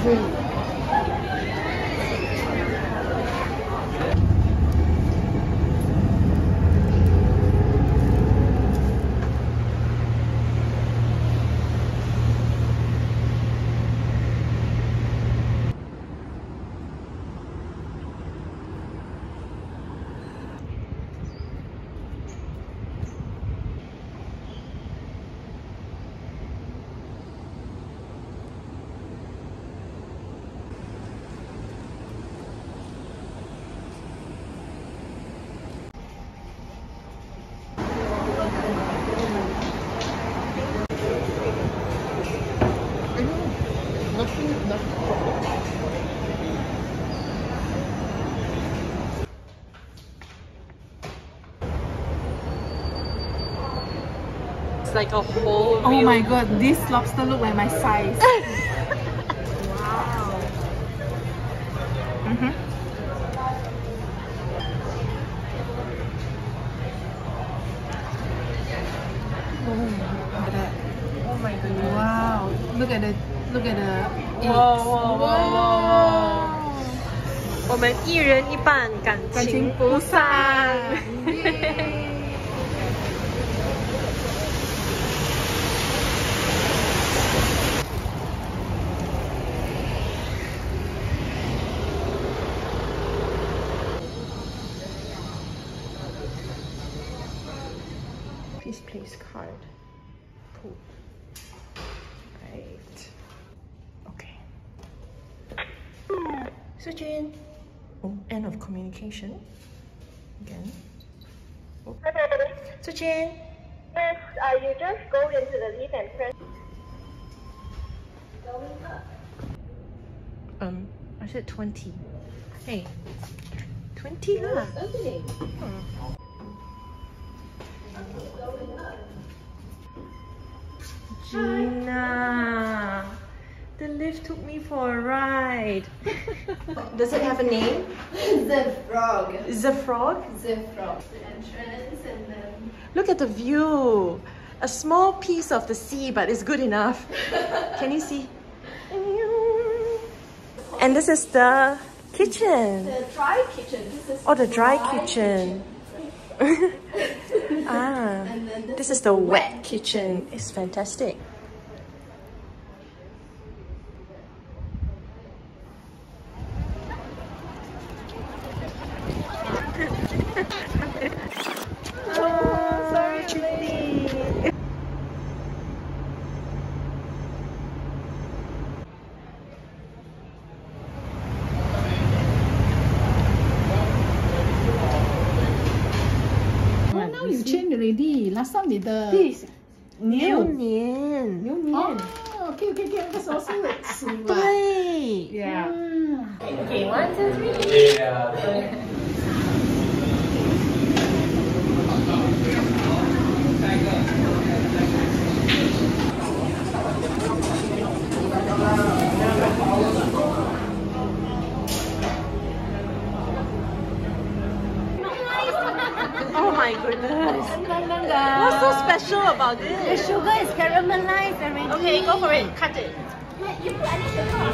food. It's like a whole Oh meal. my god, this lobster look like my size. wow. Mm -hmm. Oh, look at that. Oh my goodness. Wow. Look at the look at the Whoa, eggs. whoa, whoa, whoa, whoa. 我们一人一半，感感情情不不散散。Please place card. Cool. Sujin. Oh, end of communication. Again. Oh. Sujin. Yes, uh, you just go into the lift and press. Um, I said 20. Hey. 20 lah. Opening. Hmm. Gina, the lift took me for a ride. Does it have a name? The frog. The frog? The frog. The entrance and then. Look at the view. A small piece of the sea, but it's good enough. Can you see? And this is the kitchen. The dry kitchen. This is Oh, the dry kitchen. ah, And then this, this is the wet kitchen. It's fantastic. oh, sorry, Judy. Oh, now you change already. Last time 你的牛年，牛年。哦，OK OK OK，那个时候是鼠吧？对。 Yeah. Okay, one, two, three. Oh My goodness. What's so special about this? The sugar is caramelized already. Okay, go for it. Cut it. You put, I need